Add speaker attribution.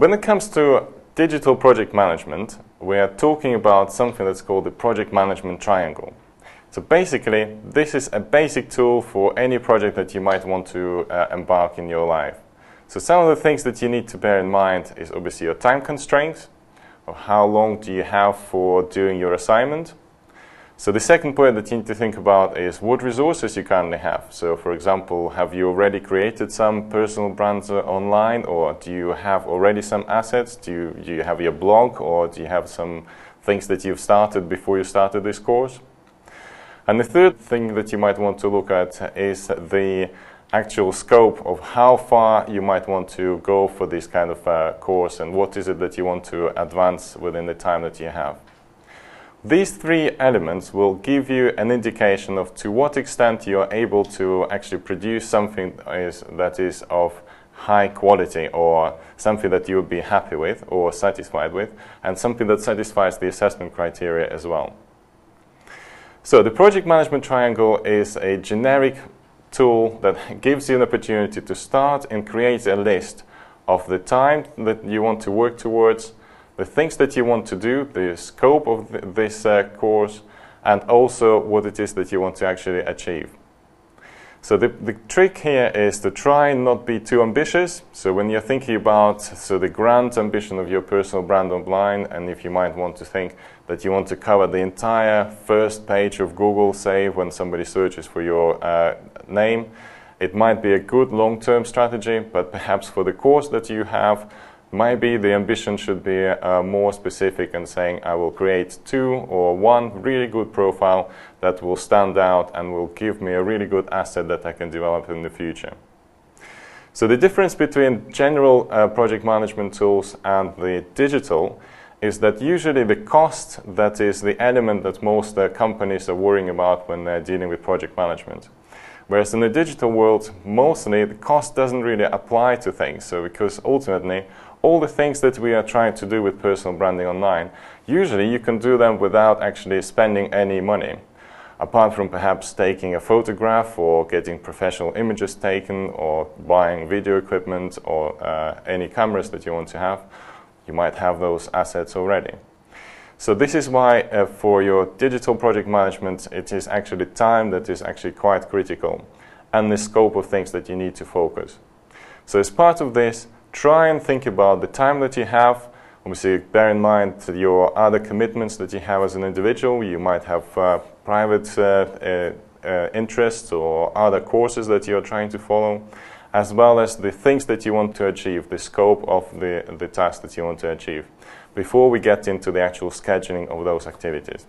Speaker 1: When it comes to digital project management, we are talking about something that's called the project management triangle. So basically, this is a basic tool for any project that you might want to uh, embark in your life. So some of the things that you need to bear in mind is obviously your time constraints, or how long do you have for doing your assignment. So the second point that you need to think about is what resources you currently have. So for example, have you already created some personal brands uh, online, or do you have already some assets? Do you, do you have your blog, or do you have some things that you've started before you started this course? And the third thing that you might want to look at is the actual scope of how far you might want to go for this kind of uh, course and what is it that you want to advance within the time that you have. These three elements will give you an indication of to what extent you are able to actually produce something is, that is of high quality or something that you would be happy with or satisfied with and something that satisfies the assessment criteria as well. So the project management triangle is a generic tool that gives you an opportunity to start and create a list of the time that you want to work towards, the things that you want to do, the scope of th this uh, course, and also what it is that you want to actually achieve. So the, the trick here is to try and not be too ambitious. So when you're thinking about so the grand ambition of your personal brand online, and if you might want to think that you want to cover the entire first page of Google, say when somebody searches for your uh, name, it might be a good long-term strategy, but perhaps for the course that you have, maybe the ambition should be uh, more specific and saying I will create two or one really good profile that will stand out and will give me a really good asset that I can develop in the future. So the difference between general uh, project management tools and the digital is that usually the cost that is the element that most uh, companies are worrying about when they're dealing with project management. Whereas in the digital world, mostly the cost doesn't really apply to things. So because ultimately all the things that we are trying to do with personal branding online, usually you can do them without actually spending any money. Apart from perhaps taking a photograph or getting professional images taken or buying video equipment or uh, any cameras that you want to have, you might have those assets already. So this is why uh, for your digital project management, it is actually time that is actually quite critical and the scope of things that you need to focus. So as part of this, try and think about the time that you have. Obviously, bear in mind your other commitments that you have as an individual. You might have uh, private uh, uh, uh, interests or other courses that you're trying to follow, as well as the things that you want to achieve, the scope of the, the task that you want to achieve, before we get into the actual scheduling of those activities.